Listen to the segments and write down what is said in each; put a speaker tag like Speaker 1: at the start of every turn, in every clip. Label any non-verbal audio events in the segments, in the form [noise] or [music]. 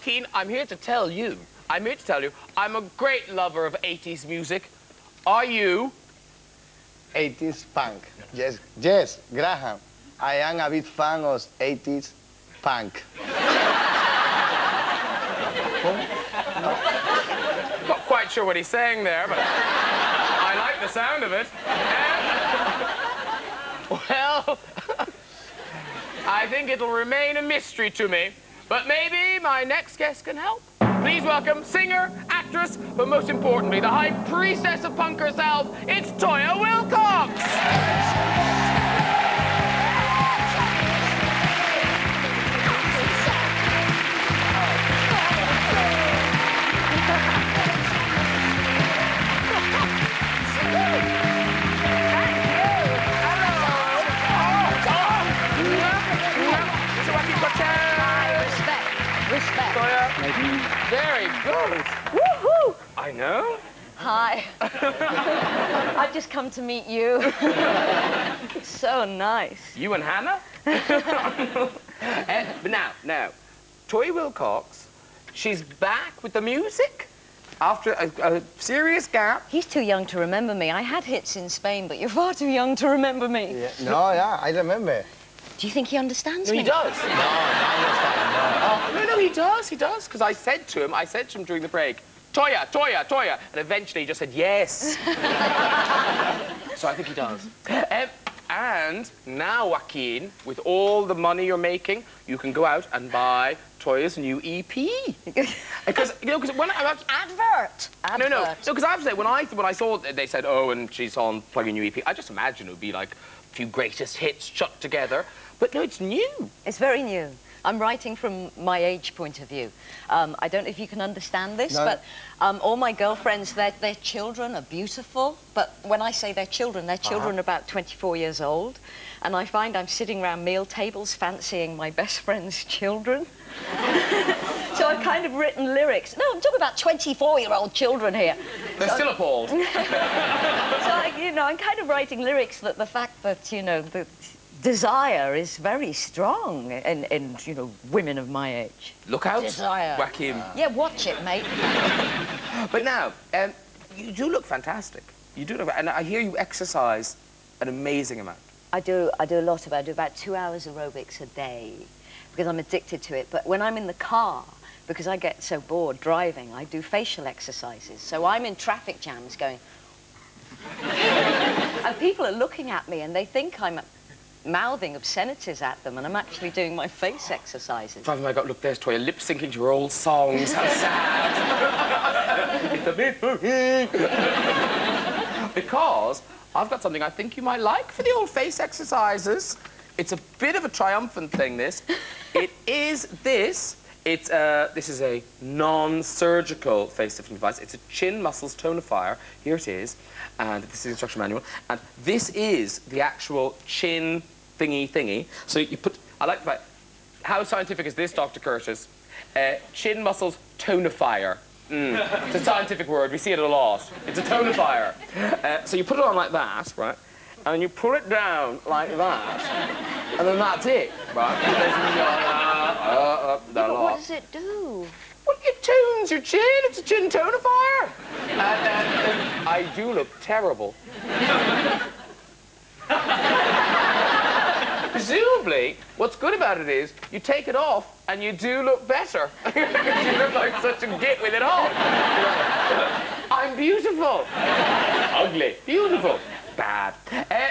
Speaker 1: Joaquin, I'm here to tell you, I'm here to tell you, I'm a great lover of 80s music. Are you?
Speaker 2: 80s punk. Yes, yes, Graham. I am a big fan of 80s punk.
Speaker 1: Not quite sure what he's saying there, but I like the sound of it. Um, well, [laughs] I think it'll remain a mystery to me, but maybe my next guest can help. Please welcome singer, actress, but most importantly, the high priestess of punk herself, it's
Speaker 3: Toyah
Speaker 1: Willcox! Very good.
Speaker 3: Woohoo!
Speaker 1: I know.
Speaker 3: Hi. [laughs] I've just come to meet you. [laughs] so nice.
Speaker 1: You and Hannah? [laughs] Eh, but now, now, Toyah Willcox, she's back with the music after a, a serious gap.
Speaker 3: He's too young to remember me. I had hits in Spain, but you're far too young to remember me.
Speaker 2: Yeah. No, yeah, I remember.
Speaker 3: Do you think he understands
Speaker 1: No,
Speaker 3: me?
Speaker 1: he does.
Speaker 2: No, I understand.
Speaker 1: No, no, he does, he does. Because I said to him, I said to him during the break, Toyah, Toyah, Toyah. And eventually he just said yes. so I think he does. Um, and now, Joaquin, with all the money you're making, you can go out and buy Toyah's new EP. Because, [laughs] you know, because when I...
Speaker 3: Advert. Advert.
Speaker 1: No, no, no, because I have to say, when I, when I saw they said, oh, and she's on plugging new EP, I just imagined it would be like a few greatest hits chucked together. But no, it's new.
Speaker 3: It's very new. I'm writing from my age point of view. Um, I don't know if you can understand this,
Speaker 2: No.
Speaker 3: but um, all my girlfriends, their, their children are beautiful. But when I say their children, their children are about 24 years old. And I find I'm sitting around meal tables fancying my best friend's children. [laughs] so I've kind of written lyrics. No, I'm talking about 24-year-old children here.
Speaker 1: They're still appalled. [laughs]
Speaker 3: So, I, you know, I'm kind of writing lyrics that the fact that, you know, the desire is very strong in, in you know, women of my age.
Speaker 1: Look out,
Speaker 3: Desire.
Speaker 1: Whack him.
Speaker 3: Yeah, watch it, mate. [laughs]
Speaker 1: But now, um, you do look fantastic. You do look, and I hear you exercise an amazing amount.
Speaker 3: I do, I do a lot of it. I do about two hours aerobics a day because I'm addicted to it. But when I'm in the car, because I get so bored driving, I do facial exercises. So I'm in traffic jams going... [laughs] and people are looking at me and they think I'm mouthing obscenities at them and I'm actually doing my face exercises.
Speaker 1: Driving my God, look, there's Toyah lip syncing to your old songs. How sad. it's a bit because I've got something I think you might like for the old face exercises. It's a bit of a triumphant thing, this. it is this. It's uh, this is a non-surgical face lifting device. It's a chin muscles tonifier. Here it is, and this is the instruction manual. And this is the actual chin thingy thingy. So you put. I like the fact. How scientific is this, Dr. Curtis? Uh, chin muscles tonifier. Mm. It's a scientific word. We see it a lot. It's a tonifier. Uh, so you put it on like that, right? And you pull it down like that. And then that's it, right? Uh, uh, uh, the
Speaker 3: what does it do?
Speaker 1: Well, it tunes your chin. It's a chin tonifier. And, uh, I do look terrible. Presumably, what's good about it is you take it off and you do look better. [laughs] you look like such a git with it on. [laughs] I'm beautiful. Ugly. Beautiful. Bad. Uh,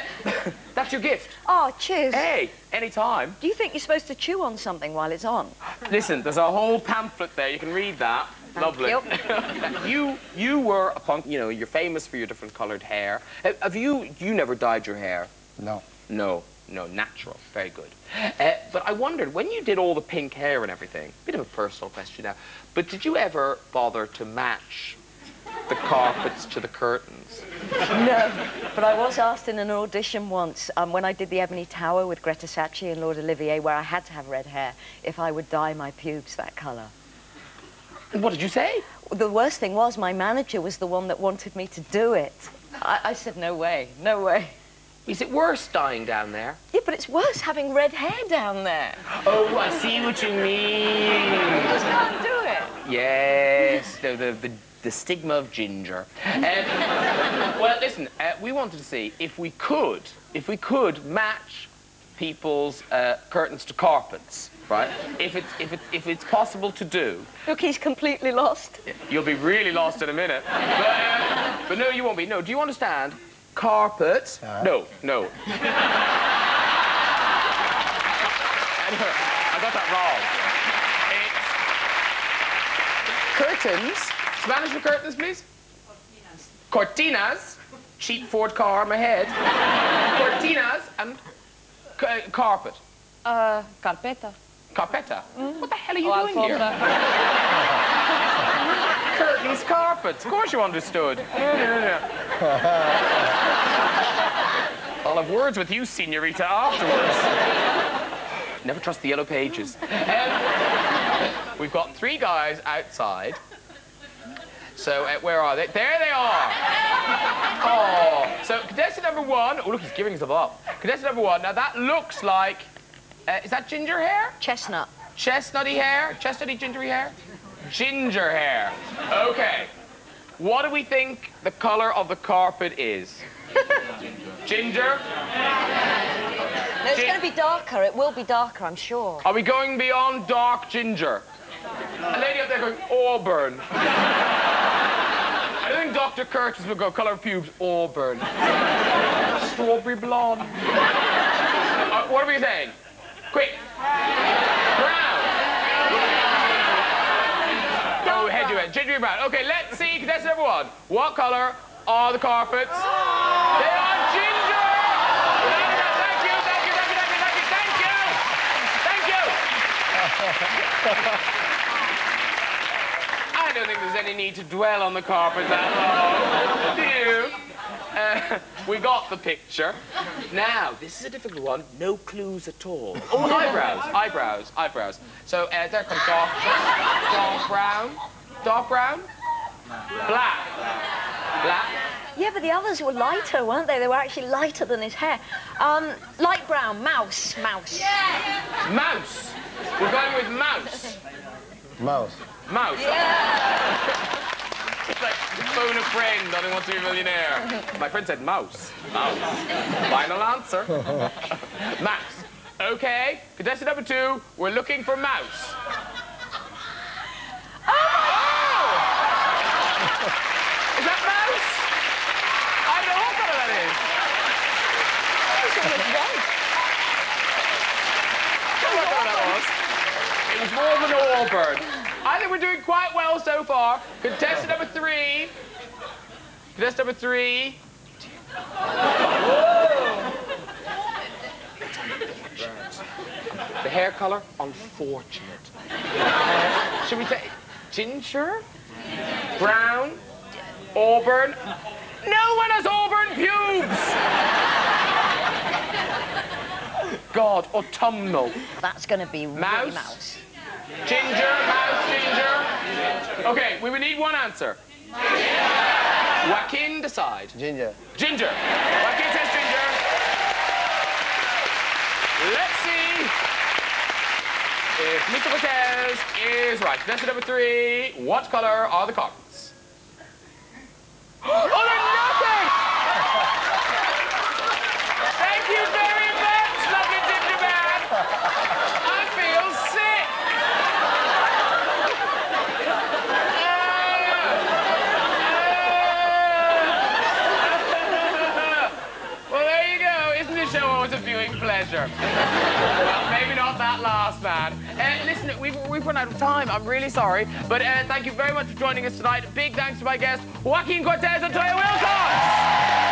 Speaker 1: [laughs] that's your gift.
Speaker 3: Oh, cheers.
Speaker 1: Hey, anytime.
Speaker 3: Do you think you're supposed to chew on something while it's on?
Speaker 1: Listen, there's a whole pamphlet there. You can read that.
Speaker 3: Thank
Speaker 1: Lovely.
Speaker 3: you.
Speaker 1: you you were a punk. You know, you're famous for your different coloured hair. Have you you never dyed your hair?
Speaker 2: No.
Speaker 1: No, no, natural. Very good. Uh, but I wondered when you did all the pink hair and everything. Bit of a personal question now. But did you ever bother to match the carpets to the curtains?
Speaker 3: No, but I was asked in an audition once um, when I did the Ebony Tower with Greta Scacchi and Lord Olivier, where I had to have red hair, if I would dye my pubes that colour.
Speaker 1: And what did you say?
Speaker 3: The worst thing was my manager was the one that wanted me to do it. I, I said, no way, no way.
Speaker 1: Is it worse dying down there?
Speaker 3: Yeah, but it's worse having red hair down there.
Speaker 1: Oh, I see what you mean.
Speaker 3: You just can't do it.
Speaker 1: Yes, the, the, the, the stigma of ginger. [laughs] Um, well, listen, uh, we wanted to see if we could, if we could match people's uh, curtains to carpets, right? If it's, if, it's, if it's possible to do.
Speaker 3: Look, he's completely lost.
Speaker 1: You'll be really lost in a minute. But, uh, but no, you won't be. No, do you understand? Carpet. Uh-huh. No, no. [laughs] Anyway, I got that wrong. It's curtains. Spanish for curtains, please. Cortinas. Cortinas. Cheap Ford car, my head. Cortinas and ca- uh, carpet.
Speaker 4: Uh, carpeta.
Speaker 1: Carpeta. Mm-hmm. What the hell are you
Speaker 4: Oh,
Speaker 1: doing here? [laughs]
Speaker 4: alfombra.
Speaker 1: Curtains, carpets. Of course you understood. [laughs] I'll have words with you, Senorita, afterwards. Never trust the yellow pages. Um, we've got three guys outside. So, uh, where are they? There they are. Oh, so contestant number one. Oh, look, he's giving himself up. Contestant number one. Now that looks like. Uh, is that ginger hair?
Speaker 3: Chestnut.
Speaker 1: Chestnutty hair? Chestnutty gingery hair? Ginger hair. Okay. What do we think the color of the carpet is? Ginger?
Speaker 3: No, it's
Speaker 1: Gin-
Speaker 3: going to be darker. It will be darker, I'm sure.
Speaker 1: Are we going beyond dark ginger? A lady up there going, auburn. I think Dr. Curtis would go color of pubes, auburn. Strawberry blonde. Uh, what are we saying? Quick. Oh, to. Gingery brown. Okay, let's see contestant number one. What color are the carpets? They are ginger! Thank you, thank you, thank you, thank you, thank you, thank you! Thank you! I don't think there's any need to dwell on the carpet that long. Do you? Uh, we got the picture. Now, this is a difficult one. No clues at all. Oh, eyebrows, eyebrows, eyebrows. So uh, there comes dark, dark brown, dark brown, black, black.
Speaker 3: Yeah, but the others were lighter, weren't they? They were actually lighter than his hair. Um, light brown, mouse, mouse.
Speaker 1: Mouse. We're going with mouse.
Speaker 2: Mouse.
Speaker 1: Mouse. It's like phone a friend, I don't want to be a millionaire. My friend said mouse. Mouse. Final answer. [laughs] mouse. Okay, contestant number two, we're looking for mouse. Oh! Is that mouse? I don't know what colour that is. I don't know what colour that was. It was more I think we're doing quite well so far. Contestant number three. Contestant number three. The hair color, unfortunate. Uh, should we say ginger? Brown? Auburn? No one has auburn pubes! God, autumnal.
Speaker 3: That's going to be really
Speaker 1: Mouse?
Speaker 3: mouse.
Speaker 1: Ginger, mouse, ginger. Okay, we would need one answer. Joaquin, decide.
Speaker 2: Ginger.
Speaker 1: Ginger. Joaquin says ginger. Let's see if Mr. Cortés is right. Contestant number three. What color are the carpets? [gasps] Oh, they're nothing! Thank you very much, lovely ginger man. I feel sick. Well, there you go. Isn't the show always a viewing pleasure? well, [laughs] maybe not that last man. Uh, listen, we've, we've run out of time. I'm really sorry. But uh, thank you very much for joining us tonight. Big thanks to my guests, Joaquin Cortés and Toyah Willcox.